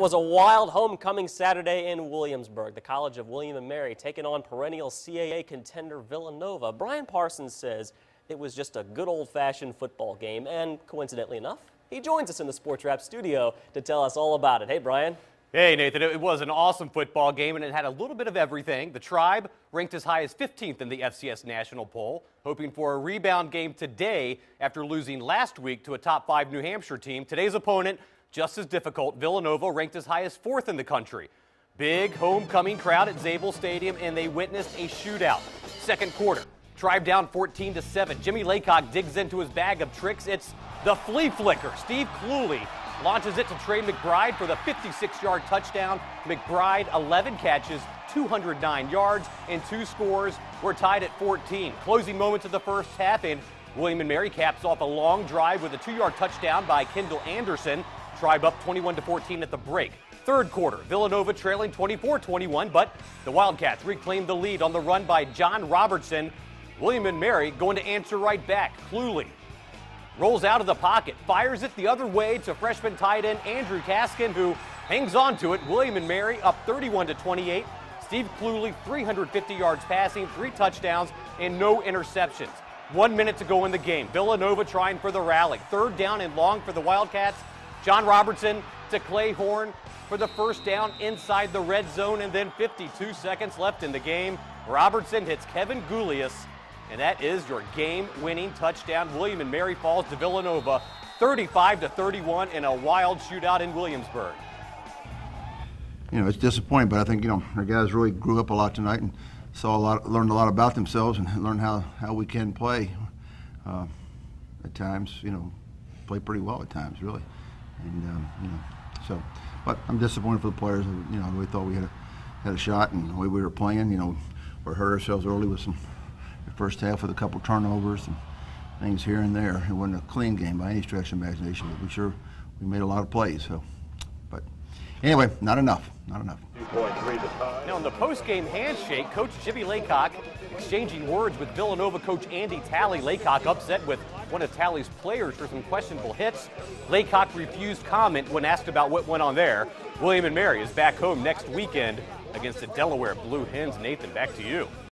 was a wild homecoming Saturday in Williamsburg. The College of William & Mary taking on perennial CAA contender Villanova. Brian Parsons says it was just a good old-fashioned football game, and coincidentally enough, he joins us in the Sports Wrap studio to tell us all about it. Hey, Brian. Hey, Nathan, it was an awesome football game, and it had a little bit of everything. The Tribe ranked as high as 15th in the FCS National Poll, hoping for a rebound game today after losing last week to a top five New Hampshire team. Today's opponent, just as difficult. Villanova ranked as high as fourth in the country. Big homecoming crowd at Zable Stadium, and they witnessed a shootout. Second quarter, Tribe down 14 to 7. Jimmye Laycock digs into his bag of tricks. It's the flea flicker. Steve Cluely launches it to Tre McBride for the 56 yard touchdown. McBride, 11 catches, 209 yards, and two scores. We're tied at 14. Closing moments of the first half, and William and Mary caps off a long drive with a two yard touchdown by Kendall Anderson. Tribe up 21 to 14 at the break. Third quarter, Villanova trailing 24-21, but the Wildcats reclaimed the lead on the run by John Robertson. William and Mary going to answer right back. Cluely rolls out of the pocket, fires it the other way to freshman tight end Andrew Kaskin, who hangs on to it. William and Mary up 31 to 28. Steve Cluely, 350 yards passing, three touchdowns, and no interceptions. One minute to go in the game. Villanova trying for the rally. Third down and long for the Wildcats. John Robertson to Clay Horn for the first down inside the red zone, and then 52 seconds left in the game. Robertson hits Kevin Gulyas, and that is your game-winning touchdown. William and Mary falls to Villanova 35 to 31 in a wild shootout in Williamsburg. You know, it's disappointing, but I think you know our guys really grew up a lot tonight and saw a lot, learned a lot about themselves, and learned how how we can play. Uh, at times, you know, play pretty well at times, really. And um, you know, so, but I'm disappointed for the players. You know, we thought we had a, had a shot, and the way we were playing, you know, we hurt ourselves early with some first half with a couple turnovers and things here and there. It wasn't a clean game by any stretch of imagination, but we sure we made a lot of plays. So, but anyway, not enough. Not enough. Now, in the post-game handshake, Coach Jimmye Laycock exchanging words with Villanova coach Andy Talley. Laycock upset with one of Talley's players for some questionable hits. Laycock refused comment when asked about what went on there. William and Mary is back home next weekend against the Delaware Blue Hens. Nathan, back to you.